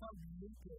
parle you mot que